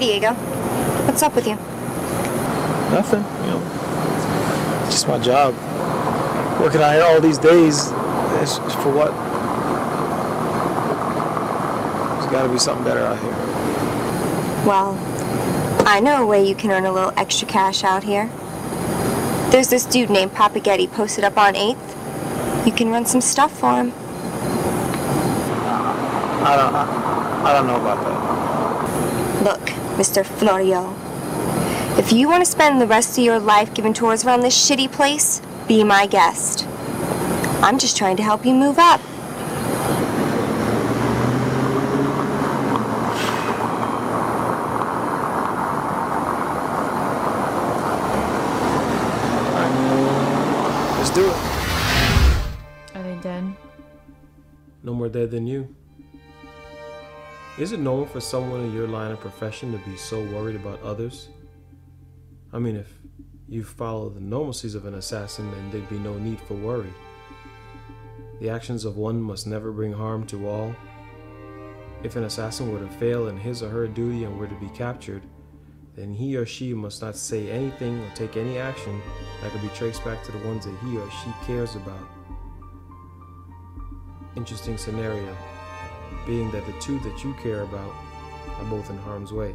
Diego. What's up with you? Nothing, you know. It's just my job. Working out here all these days. It's for what? There's got to be something better out here. Well, I know a way you can earn a little extra cash out here. There's this dude named Papagetti posted up on 8th. You can run some stuff for him. I don't. I, I don't know about that. Look, Mr. Florio. If you want to spend the rest of your life giving tours around this shitty place, be my guest. I'm just trying to help you move up. Let's do it. Are they dead? No more dead than you. Is it normal for someone in your line of profession to be so worried about others? I mean, if you follow the normalcies of an assassin, then there'd be no need for worry. The actions of one must never bring harm to all. If an assassin were to fail in his or her duty and were to be captured, then he or she must not say anything or take any action that could be traced back to the ones that he or she cares about. Interesting scenario, being that the two that you care about are both in harm's way.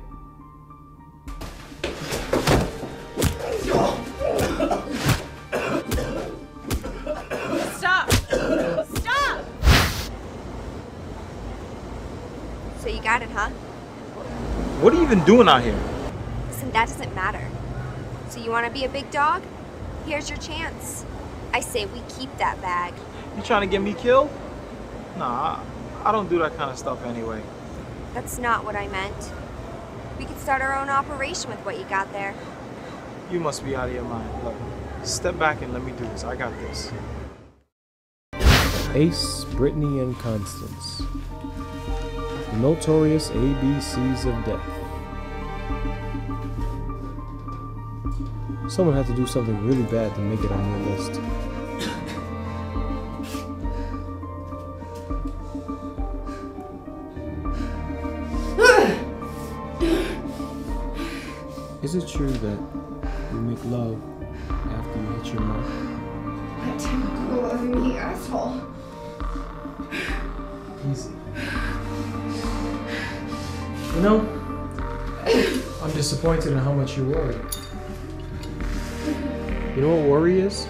Stop! Stop! So you got it, huh? What are you even doing out here? Listen, that doesn't matter. So you want to be a big dog? Here's your chance. I say we keep that bag. You trying to get me killed? Nah, I, I don't do that kind of stuff anyway. That's not what I meant. We could start our own operation with what you got there. You must be out of your mind. Look, step back and let me do this. I got this. Ace, Brittany, and Constance. The notorious ABCs of death. Someone had to do something really bad to make it on your list. Is it true that you make love after you hit your mark? That typical of me, asshole. Easy. You know, I'm disappointed in how much you worry. You know what worry is?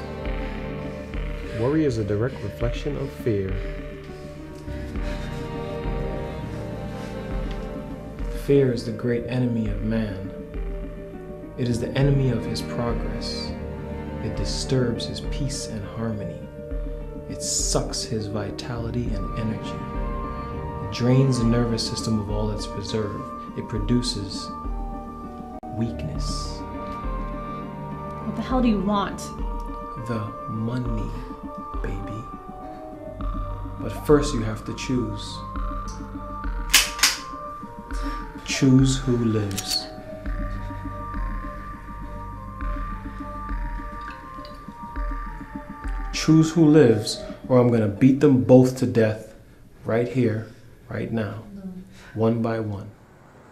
Worry is a direct reflection of fear. Fear is the great enemy of man. It is the enemy of his progress. It disturbs his peace and harmony. It sucks his vitality and energy. It drains the nervous system of all its reserve. It produces weakness. What the hell do you want? The money, baby. But first, you have to choose. Choose who lives. Choose who lives, or I'm gonna beat them both to death right here, right now, one by one.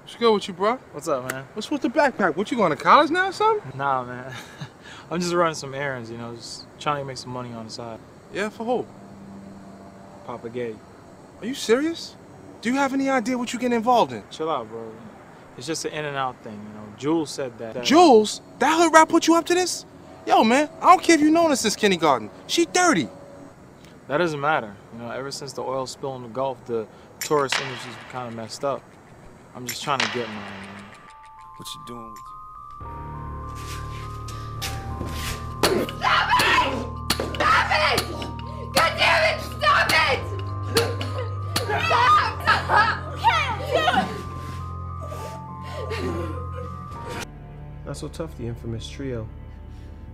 What's good with you, bro? What's up, man? What's with the backpack? What you going to college now or something? Nah, man. I'm just running some errands, you know, just trying to make some money on the side. Yeah, for who? Papa Gay. Are you serious? Do you have any idea what you getting involved in? Chill out, bro. It's just an in and out thing, you know. Jules said that. that Jules, that hood rat put you up to this? Yo, man, I don't care if you known her since kindergarten. She dirty. That doesn't matter. You know, ever since the oil spill in the Gulf, the tourist industry's kind of messed up. I'm just trying to get mine, man. What you doing with Stop it! Stop it! God damn it! Stop it! Stop! Stop! Can't do it! Not so tough, the infamous trio.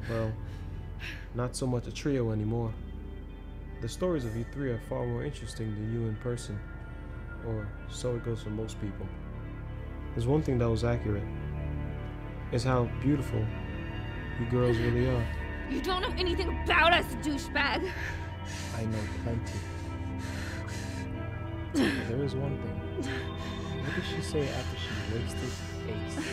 Well, not so much a trio anymore. The stories of you three are far more interesting than you in person. Or so it goes for most people. There's one thing that was accurate. Is how beautiful you girls really are. You don't know anything about us, douchebag. I know plenty. But there is one thing. What did she say after she wasted face.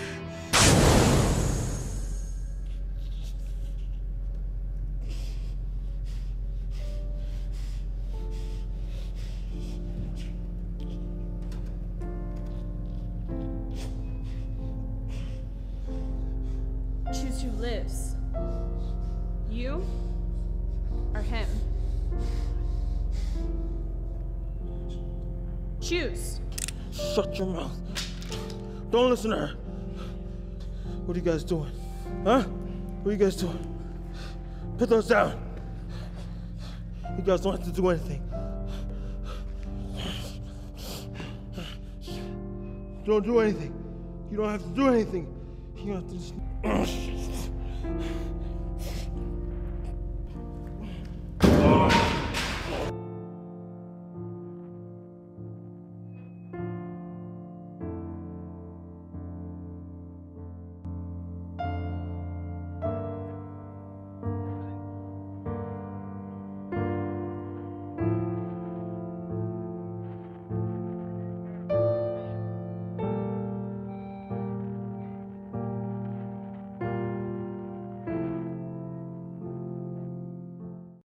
Who lives. You or him. Choose. Shut your mouth. Don't listen to her. What are you guys doing? Huh? What are you guys doing? Put those down. You guys don't have to do anything. Don't do anything. You don't have to do anything. You have to just.